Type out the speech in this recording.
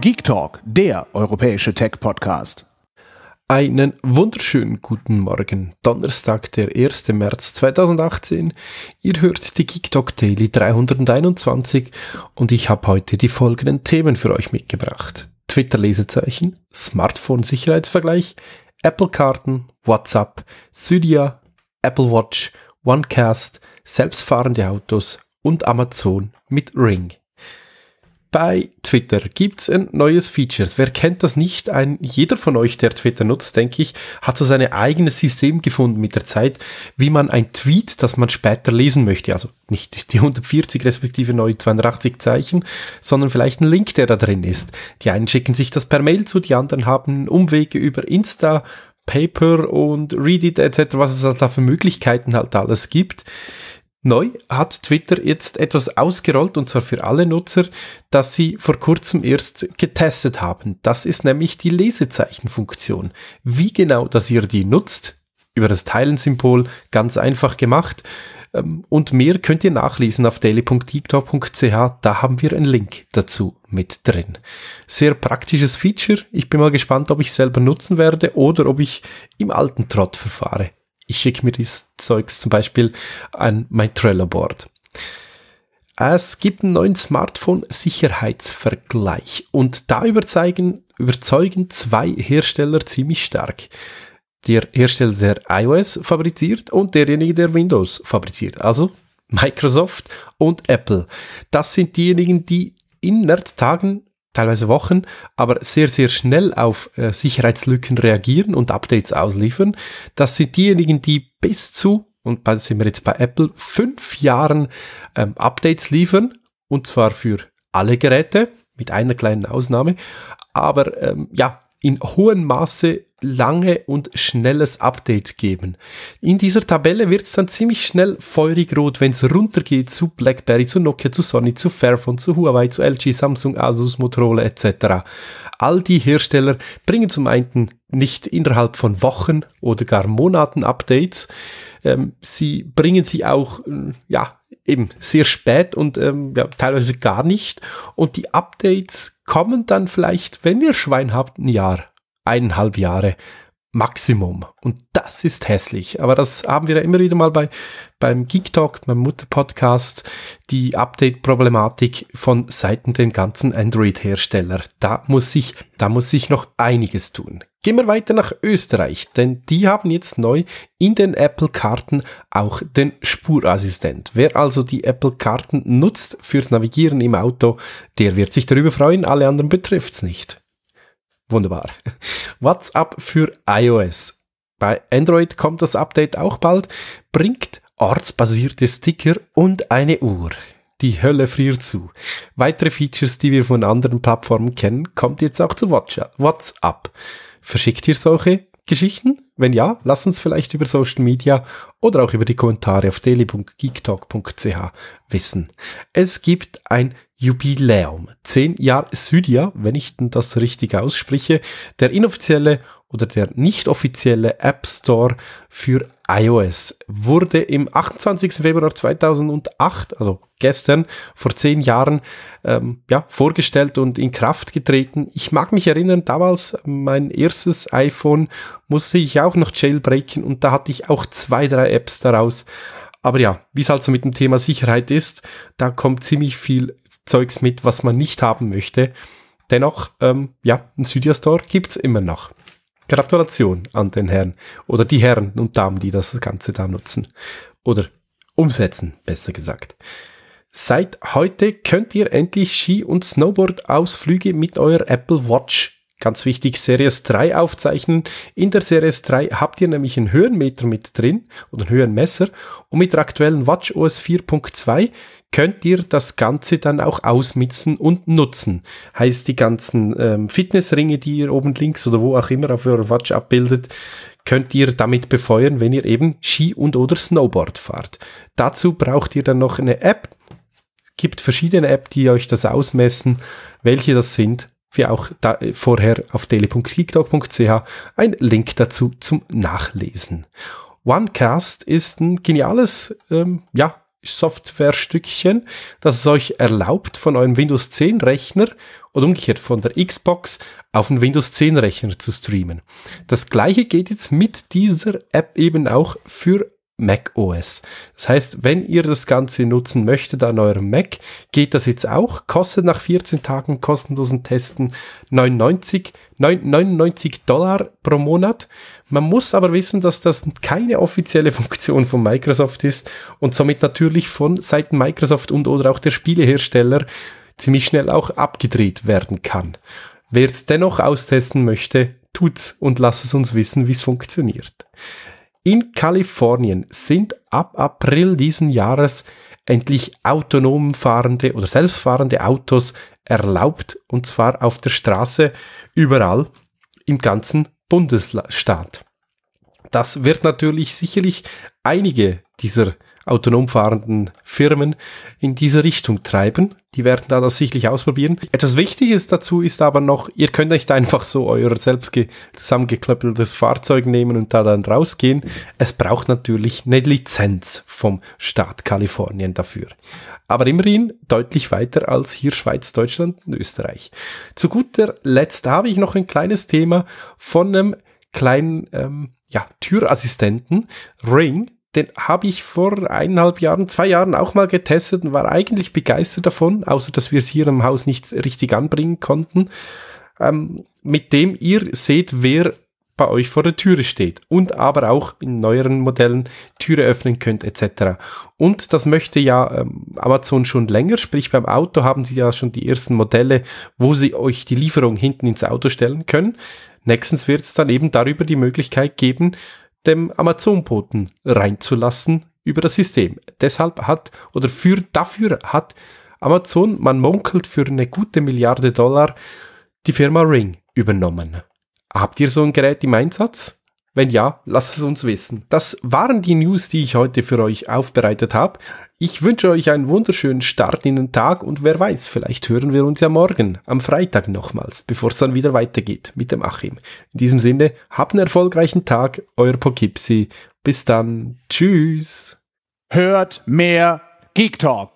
Geek Talk, der europäische Tech-Podcast. Einen wunderschönen guten Morgen. Donnerstag, der 1. März 2018. Ihr hört die Geek Talk Daily 321 und ich habe heute die folgenden Themen für euch mitgebracht. Twitter-Lesezeichen, Smartphone-Sicherheitsvergleich, Apple-Karten, WhatsApp, Cydia, Apple Watch, OneCast, selbstfahrende Autos und Amazon mit Ring. Bei Twitter gibt es ein neues Feature. Wer kennt das nicht? Ein, jeder von euch, der Twitter nutzt, denke ich, hat so sein eigenes System gefunden mit der Zeit, wie man ein Tweet, das man später lesen möchte, also nicht die 140 respektive 982 Zeichen, sondern vielleicht ein Link, der da drin ist. Die einen schicken sich das per Mail zu, die anderen haben Umwege über Insta, Paper und Reddit etc., was es da für Möglichkeiten halt alles gibt. Neu hat Twitter jetzt etwas ausgerollt und zwar für alle Nutzer, das sie vor kurzem erst getestet haben. Das ist nämlich die Lesezeichenfunktion. Wie genau, dass ihr die nutzt, über das Teilen-Symbol ganz einfach gemacht. Ähm, und mehr könnt ihr nachlesen auf daily.tiktok.ch. Da haben wir einen Link dazu mit drin. Sehr praktisches Feature. Ich bin mal gespannt, ob ich es selber nutzen werde oder ob ich im alten Trott verfahre ich schicke mir dieses Zeugs zum Beispiel an mein Trello-Board. Es gibt einen neuen Smartphone-Sicherheitsvergleich und da überzeugen, überzeugen zwei Hersteller ziemlich stark. Der Hersteller, der iOS fabriziert und derjenige, der Windows fabriziert. Also Microsoft und Apple. Das sind diejenigen, die in Tagen teilweise Wochen, aber sehr, sehr schnell auf äh, Sicherheitslücken reagieren und Updates ausliefern. Das sind diejenigen, die bis zu, und da sind wir jetzt bei Apple, fünf Jahren ähm, Updates liefern, und zwar für alle Geräte, mit einer kleinen Ausnahme. Aber ähm, ja, in hohem Maße lange und schnelles Update geben. In dieser Tabelle wird es dann ziemlich schnell feurig rot, wenn es runtergeht zu BlackBerry, zu Nokia, zu Sony, zu Fairphone, zu Huawei, zu LG, Samsung, Asus, Motorola etc. All die Hersteller bringen zum einen nicht innerhalb von Wochen oder gar Monaten Updates. Ähm, sie bringen sie auch, äh, ja, eben sehr spät und ähm, ja, teilweise gar nicht. Und die Updates kommen dann vielleicht, wenn ihr Schwein habt, ein Jahr, eineinhalb Jahre. Maximum. Und das ist hässlich. Aber das haben wir ja immer wieder mal bei, beim Geek Talk, beim Mutter-Podcast, die Update-Problematik von Seiten den ganzen Android-Hersteller. Da muss sich, da muss sich noch einiges tun. Gehen wir weiter nach Österreich, denn die haben jetzt neu in den Apple-Karten auch den Spurassistent. Wer also die Apple-Karten nutzt fürs Navigieren im Auto, der wird sich darüber freuen, alle anderen betrifft's nicht. Wunderbar. WhatsApp für iOS. Bei Android kommt das Update auch bald, bringt ortsbasierte Sticker und eine Uhr. Die Hölle friert zu. Weitere Features, die wir von anderen Plattformen kennen, kommt jetzt auch zu WhatsApp. Verschickt ihr solche Geschichten? Wenn ja, lasst uns vielleicht über Social Media oder auch über die Kommentare auf daily.geektalk.ch wissen. Es gibt ein Jubiläum. Zehn Jahre Sydia, wenn ich das richtig ausspreche, der inoffizielle oder der nicht offizielle App Store für iOS wurde im 28. Februar 2008, also gestern, vor zehn Jahren, ähm, ja, vorgestellt und in Kraft getreten. Ich mag mich erinnern, damals mein erstes iPhone musste ich auch noch jailbreaken und da hatte ich auch zwei, drei Apps daraus. Aber ja, wie es halt so mit dem Thema Sicherheit ist, da kommt ziemlich viel Zeugs mit, was man nicht haben möchte. Dennoch, ähm, ja, ein Cydia Store gibt's immer noch. Gratulation an den Herrn oder die Herren und Damen, die das Ganze da nutzen. Oder umsetzen, besser gesagt. Seit heute könnt ihr endlich Ski- und Snowboard-Ausflüge mit eurer Apple Watch Ganz wichtig, Series 3 aufzeichnen. In der Series 3 habt ihr nämlich einen Höhenmeter mit drin oder einen Höhenmesser und mit der aktuellen WatchOS 4.2 könnt ihr das Ganze dann auch ausmitzen und nutzen. Heißt, die ganzen ähm, Fitnessringe, die ihr oben links oder wo auch immer auf eurer Watch abbildet, könnt ihr damit befeuern, wenn ihr eben Ski und oder Snowboard fahrt. Dazu braucht ihr dann noch eine App. Gibt verschiedene Apps, die euch das ausmessen. Welche das sind, wie auch da, äh, vorher auf daily.geektalk.ch ein Link dazu zum Nachlesen. OneCast ist ein geniales, ähm, ja, Softwarestückchen, das es euch erlaubt, von eurem Windows 10 Rechner oder umgekehrt von der Xbox auf den Windows 10 Rechner zu streamen. Das gleiche geht jetzt mit dieser App eben auch für Mac OS. Das heißt, wenn ihr das Ganze nutzen möchtet an eurem Mac, geht das jetzt auch. Kostet nach 14 Tagen kostenlosen Testen 99, 99 Dollar pro Monat. Man muss aber wissen, dass das keine offizielle Funktion von Microsoft ist und somit natürlich von Seiten Microsoft und oder auch der Spielehersteller ziemlich schnell auch abgedreht werden kann. Wer es dennoch austesten möchte, tut's und lasst es uns wissen, wie es funktioniert. In Kalifornien sind ab April diesen Jahres endlich autonom fahrende oder selbstfahrende Autos erlaubt und zwar auf der Straße überall im ganzen Bundesstaat. Das wird natürlich sicherlich einige dieser autonom fahrenden Firmen in diese Richtung treiben. Die werden da das sicherlich ausprobieren. Etwas Wichtiges dazu ist aber noch, ihr könnt nicht einfach so euer selbst zusammengeklöppeltes Fahrzeug nehmen und da dann rausgehen. Es braucht natürlich eine Lizenz vom Staat Kalifornien dafür. Aber immerhin deutlich weiter als hier Schweiz, Deutschland und Österreich. Zu guter Letzt habe ich noch ein kleines Thema von einem kleinen ähm, ja, Türassistenten, Ring, den habe ich vor eineinhalb Jahren, zwei Jahren auch mal getestet und war eigentlich begeistert davon, außer dass wir es hier im Haus nicht richtig anbringen konnten, ähm, mit dem ihr seht, wer bei euch vor der Türe steht und aber auch in neueren Modellen Türe öffnen könnt etc. Und das möchte ja ähm, Amazon schon länger, sprich beim Auto haben sie ja schon die ersten Modelle, wo sie euch die Lieferung hinten ins Auto stellen können. Nächstens wird es dann eben darüber die Möglichkeit geben, dem Amazon-Boten reinzulassen über das System. Deshalb hat oder für, dafür hat Amazon, man munkelt für eine gute Milliarde Dollar, die Firma Ring übernommen. Habt ihr so ein Gerät im Einsatz? Wenn ja, lasst es uns wissen. Das waren die News, die ich heute für euch aufbereitet habe. Ich wünsche euch einen wunderschönen Start in den Tag und wer weiß, vielleicht hören wir uns ja morgen, am Freitag nochmals, bevor es dann wieder weitergeht mit dem Achim. In diesem Sinne, habt einen erfolgreichen Tag, euer Pokipsi. Bis dann. Tschüss. Hört mehr Geek Talk.